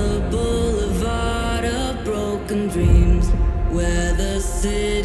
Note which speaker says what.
Speaker 1: the boulevard of broken dreams where the city